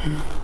Mm-hmm.